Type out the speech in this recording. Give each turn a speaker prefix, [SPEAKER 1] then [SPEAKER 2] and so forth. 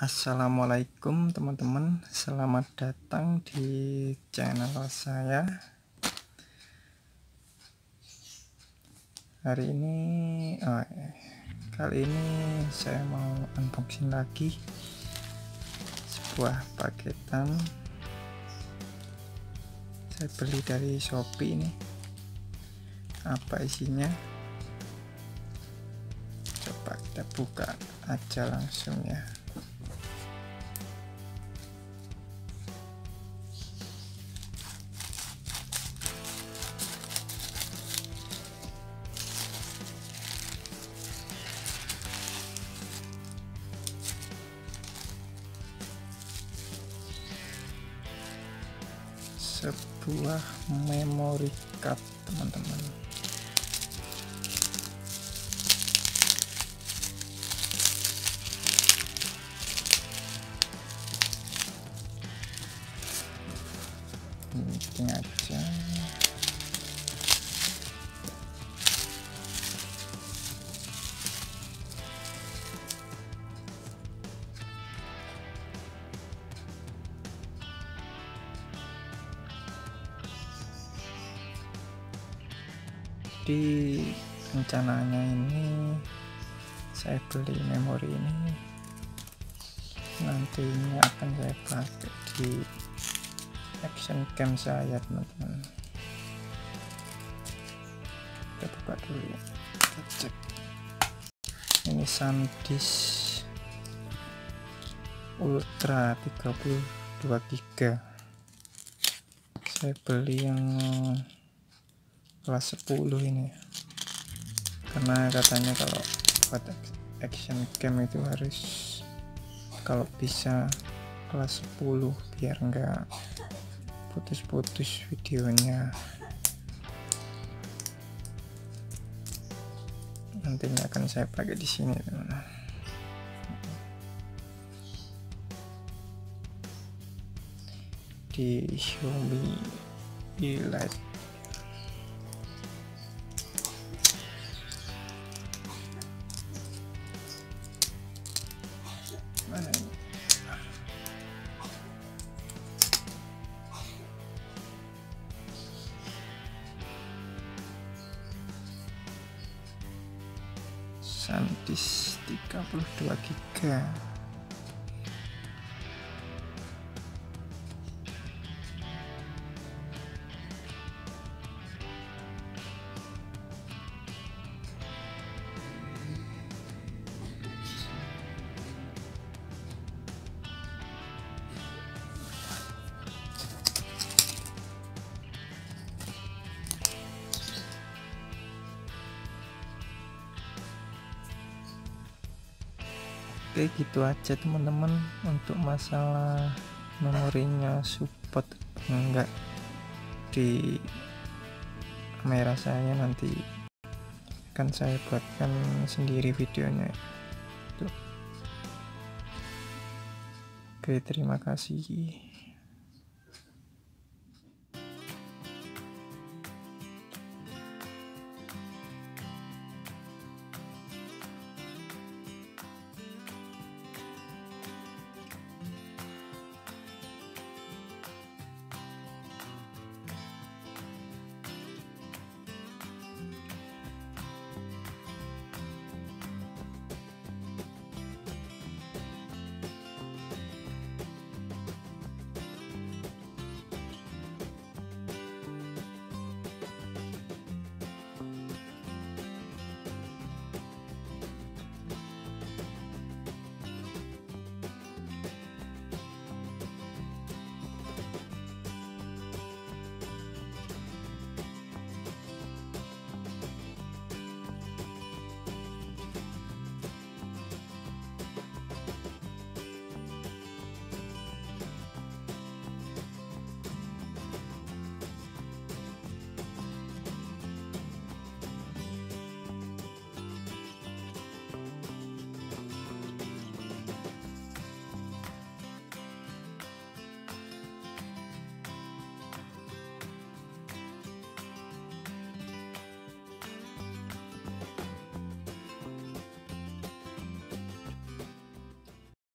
[SPEAKER 1] Assalamualaikum teman-teman. Selamat datang di channel saya. Hari ini oh, Kali ini saya mau unboxing lagi Sebuah paketan. Saya beli dari Shopee ini. Apa isinya? Coba kita buka aja langsung ya sebuah memory card teman-teman. Ini aja jadi rencananya ini saya beli memori ini. Nantinya akan saya pakai di action cam saya teman-teman. Kita buka dulu ya. Kita cek. Ini SanDisk Ultra 32 GB saya beli yang kelas 10 ini. Karena katanya kalau buat action cam itu harus kalau bisa kelas 10 biar enggak putus-putus videonya. Nantinya akan saya pakai di sini teman di Xiaomi Elite mana ini SanDisk 32 GB Oke gitu aja teman-teman untuk masalah memorinya support. Enggak. Di kamera saya nanti akan saya buatkan sendiri videonya. Oke terima kasih